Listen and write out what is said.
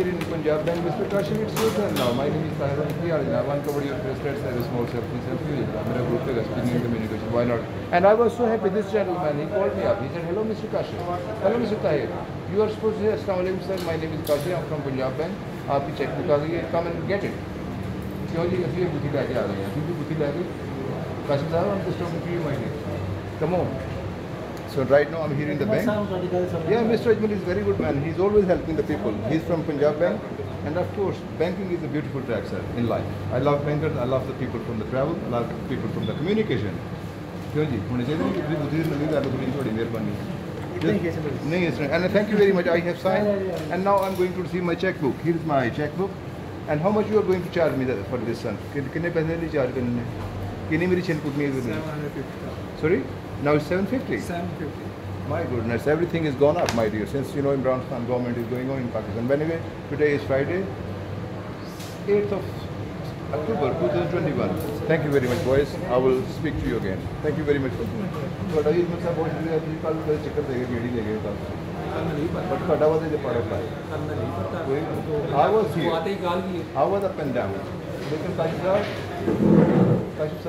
Here in Punjab Bank, Mr. It's your now. My name is Tahir Al Now, one covered your president as a small self self I'm group of speaking in communication. Why not? And I was so happy. This gentleman, he called me up. He said, Hello, Mr. Kashif. Hello, Mr. Tahir. You are supposed to say, Assalamu alaikum, sir. My name is Kashif. I'm from Punjab Bank. आपकी chequebook आ गई है come and get it क्यों जी असली बुद्धि लेके आ गए हैं बुद्धि ले गई काशिफ साहब हम सिस्टम की mind come on So right now I'm here in the bank. Yeah, Mr. Ajmal is a very good man. He's always helping the people. He's from Punjab Bank. And of course, banking is a beautiful track, sir, in life. I love bankers. I love the people from the travel. I love people from the communication. thank you, sir. And thank you very much. I have signed. And now I'm going to see my checkbook. Here's my checkbook. And how much you are going to charge me for this, son? How much you are charge me? How much you? Sorry? Now it's 750. 750. My goodness, everything has gone up, my dear, since you know Imran Khan government is going on in Pakistan. But anyway, today is Friday, 8th of October 2021. Thank you very much, boys. I will speak to you again. Thank you very much. for ਜੀ ਮਤਲਬ ਬਹੁਤ ਜਿਹੜੇ ਅੱਜ ਕੱਲ ਦੇ ਚੱਕਰ ਦੇ ਗੇੜੀ ਦੇ ਗਏ ਤਾਂ ਬਟ ਤੁਹਾਡਾ ਵਾਦੇ ਦੇ ਪੜਾ ਪਾਇਆ ਕਰਨਾ ਨਹੀਂ ਪਤਾ ਕੋਈ ਆ ਵਾਸ ਹੀ ਆਤੇ ਗੱਲ ਵੀ ਆ ਵਾਸ ਅਪ ਐਂਡ ਡਾਊਨ ਲੇਕਿਨ ਕਾਸ਼ੀ ਸਾਹਿਬ ਕਾਸ਼ੀ